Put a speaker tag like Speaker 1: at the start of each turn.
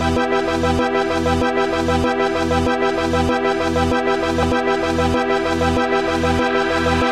Speaker 1: মাযরালেন